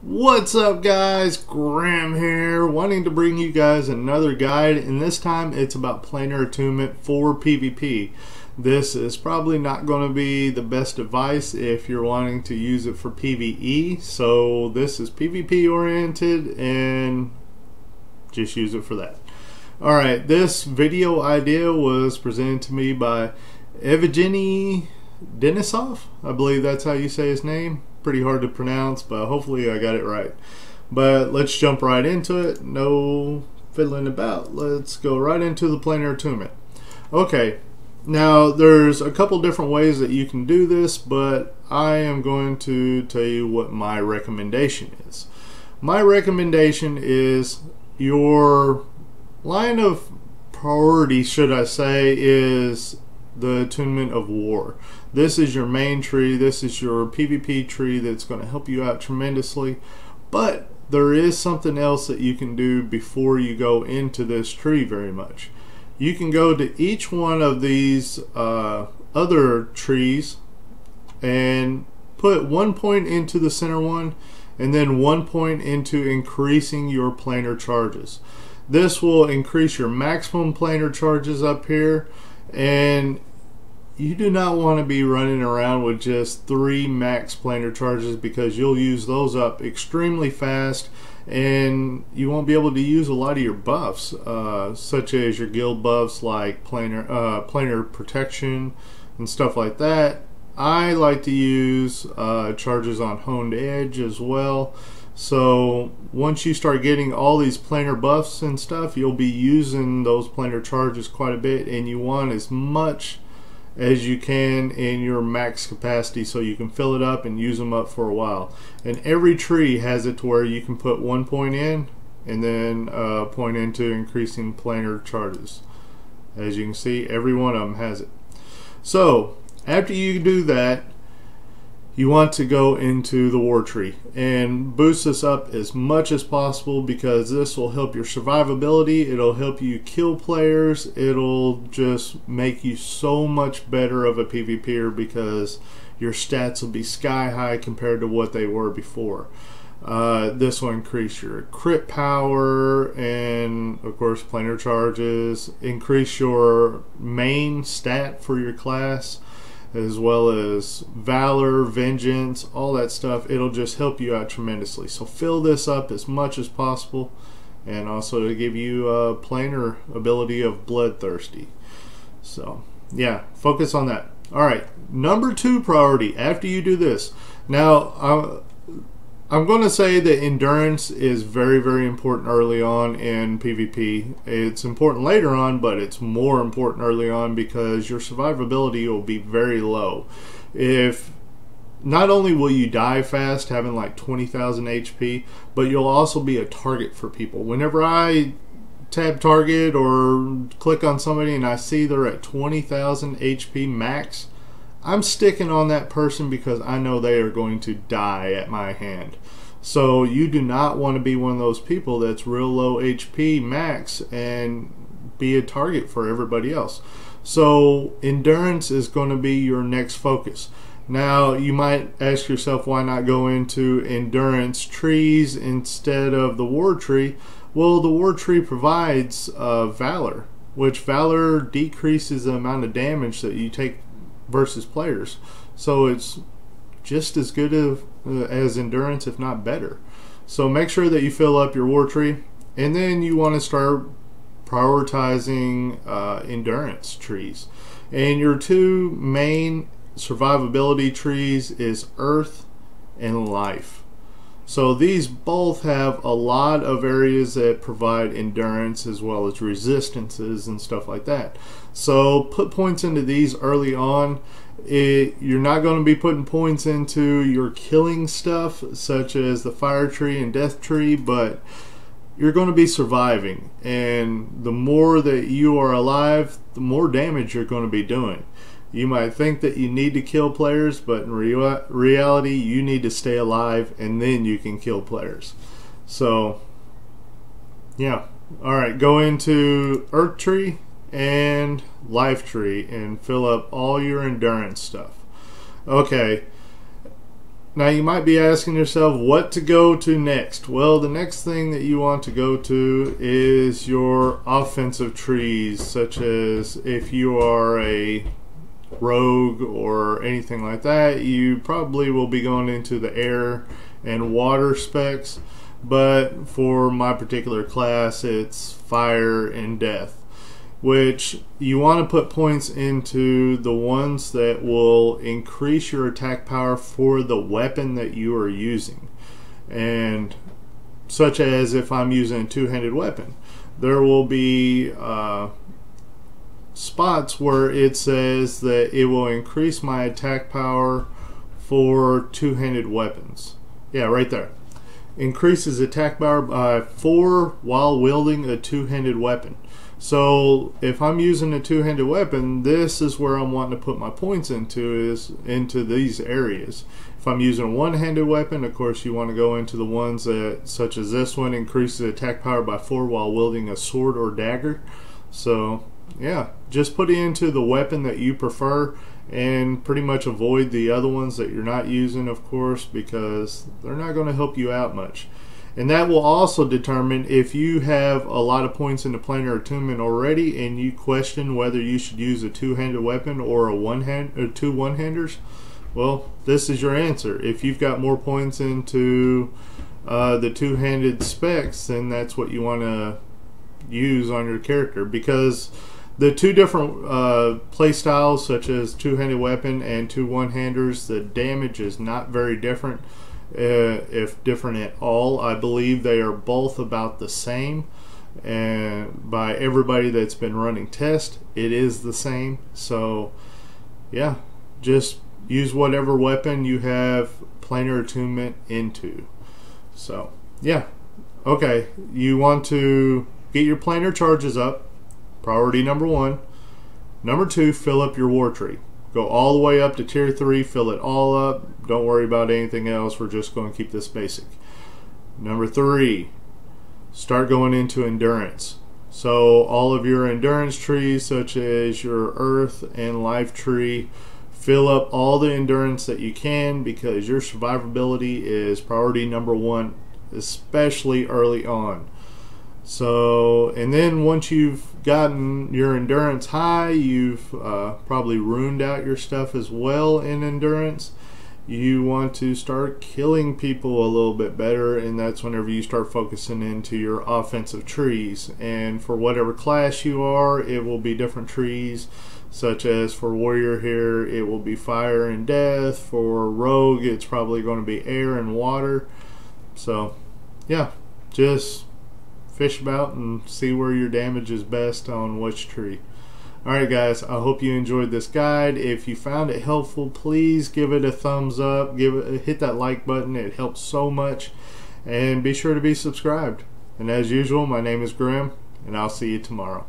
What's up guys, Grim here, wanting to bring you guys another guide and this time it's about planar attunement for PvP. This is probably not going to be the best advice if you're wanting to use it for PvE, so this is PvP oriented and just use it for that. Alright, this video idea was presented to me by Evgeny Denisov, I believe that's how you say his name pretty hard to pronounce, but hopefully I got it right. But let's jump right into it. No fiddling about. Let's go right into the planar attunement. Okay, now there's a couple different ways that you can do this, but I am going to tell you what my recommendation is. My recommendation is your line of priority, should I say, is the attunement of war. This is your main tree. This is your PvP tree that's going to help you out tremendously. But there is something else that you can do before you go into this tree very much. You can go to each one of these uh, other trees and put one point into the center one and then one point into increasing your planar charges. This will increase your maximum planar charges up here and you do not want to be running around with just three max planar charges because you'll use those up extremely fast and you won't be able to use a lot of your buffs uh, such as your guild buffs like planar, uh, planar protection and stuff like that. I like to use uh, charges on honed edge as well. So once you start getting all these planar buffs and stuff you'll be using those planar charges quite a bit and you want as much as you can in your max capacity so you can fill it up and use them up for a while. And every tree has it to where you can put one point in and then uh, point into increasing planar charges. As you can see, every one of them has it. So after you do that, you want to go into the war tree and boost this up as much as possible because this will help your survivability. It'll help you kill players. It'll just make you so much better of a pvper because your stats will be sky high compared to what they were before. Uh, this will increase your crit power and of course planar charges. Increase your main stat for your class as well as valor, vengeance, all that stuff. It'll just help you out tremendously. So fill this up as much as possible and also to give you a planar ability of bloodthirsty. So yeah, focus on that. All right, number two priority after you do this. Now, uh, I'm going to say that endurance is very, very important early on in PvP. It's important later on, but it's more important early on because your survivability will be very low. If not only will you die fast, having like 20,000 HP, but you'll also be a target for people. Whenever I tab target or click on somebody and I see they're at 20,000 HP max, I'm sticking on that person because I know they are going to die at my hand. So you do not want to be one of those people that's real low HP max and be a target for everybody else. So endurance is going to be your next focus. Now you might ask yourself why not go into endurance trees instead of the war tree? Well, the war tree provides uh, valor, which valor decreases the amount of damage that you take versus players. So it's just as good of, uh, as endurance, if not better. So make sure that you fill up your war tree, and then you want to start prioritizing uh, endurance trees. And your two main survivability trees is Earth and Life. So these both have a lot of areas that provide endurance as well as resistances and stuff like that. So put points into these early on. It, you're not going to be putting points into your killing stuff such as the fire tree and death tree, but you're going to be surviving. And the more that you are alive, the more damage you're going to be doing. You might think that you need to kill players, but in rea reality, you need to stay alive and then you can kill players. So, yeah. Alright, go into Earth Tree and Life Tree and fill up all your endurance stuff. Okay. now you might be asking yourself what to go to next. Well, the next thing that you want to go to is your offensive trees, such as if you are a rogue or anything like that, you probably will be going into the air and water specs. But for my particular class, it's fire and death which you want to put points into the ones that will increase your attack power for the weapon that you are using. And such as if I'm using a two-handed weapon, there will be uh, spots where it says that it will increase my attack power for two-handed weapons. Yeah, right there. Increases attack power by four while wielding a two-handed weapon. So if I'm using a two-handed weapon, this is where I'm wanting to put my points into is into these areas. If I'm using a one-handed weapon, of course you want to go into the ones that, such as this one, increases attack power by four while wielding a sword or dagger. So yeah, just put it into the weapon that you prefer and pretty much avoid the other ones that you're not using, of course, because they're not going to help you out much. And that will also determine if you have a lot of points in the planar attunement already and you question whether you should use a two-handed weapon or a one-hand or two one-handers. Well, this is your answer. If you've got more points into uh, the two-handed specs, then that's what you want to use on your character because the two different uh, play styles, such as two-handed weapon and two one-handers, the damage is not very different uh, if different at all. I believe they are both about the same. And by everybody that's been running test, it is the same. So, yeah, just use whatever weapon you have planar attunement into. So, yeah. Okay, you want to get your planar charges up. Priority number one. Number two, fill up your war tree. Go all the way up to tier 3, fill it all up. Don't worry about anything else. We're just going to keep this basic. Number 3, start going into endurance. So all of your endurance trees, such as your earth and life tree, fill up all the endurance that you can because your survivability is priority number one, especially early on. So, and then once you've gotten your endurance high, you've uh, probably ruined out your stuff as well in endurance. You want to start killing people a little bit better, and that's whenever you start focusing into your offensive trees. And for whatever class you are, it will be different trees, such as for warrior here, it will be fire and death. For rogue, it's probably going to be air and water. So, yeah, just fish about and see where your damage is best on which tree. Alright guys, I hope you enjoyed this guide. If you found it helpful, please give it a thumbs up. Give it, Hit that like button. It helps so much. And be sure to be subscribed. And as usual, my name is Grim, and I'll see you tomorrow.